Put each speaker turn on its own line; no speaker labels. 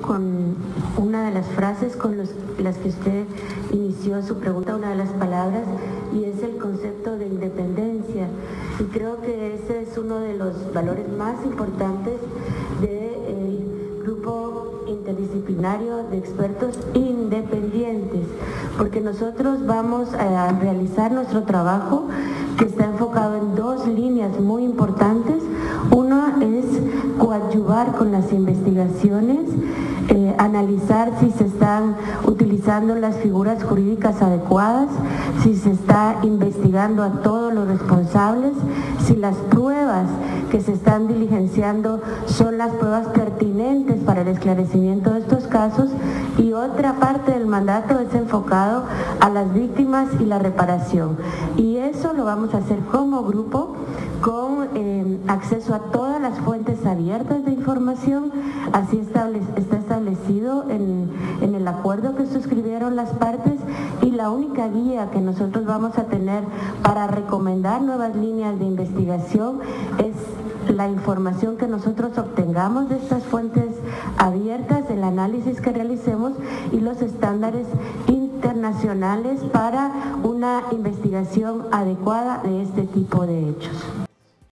con una de las frases con las que usted inició su pregunta, una de las palabras, y es el concepto de independencia. Y creo que ese es uno de los valores más importantes del grupo interdisciplinario de expertos independientes, porque nosotros vamos a realizar nuestro trabajo que está enfocado en dos líneas muy importantes. Coadyuvar con las investigaciones, eh, analizar si se están utilizando las figuras jurídicas adecuadas, si se está investigando a todos los responsables, si las pruebas que se están diligenciando son las pruebas pertinentes para el esclarecimiento de estos casos y otra parte del mandato es enfocado a las víctimas y la reparación. Y eso lo vamos a hacer como grupo con eh, acceso a todas las fuentes abiertas de información, así está establecido en el acuerdo que suscribieron las partes y la única guía que nosotros vamos a tener para recomendar nuevas líneas de investigación es la información que nosotros obtengamos de estas fuentes abiertas, el análisis que realicemos y los estándares internacionales para una investigación adecuada de este tipo de hechos.